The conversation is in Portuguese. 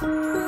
Música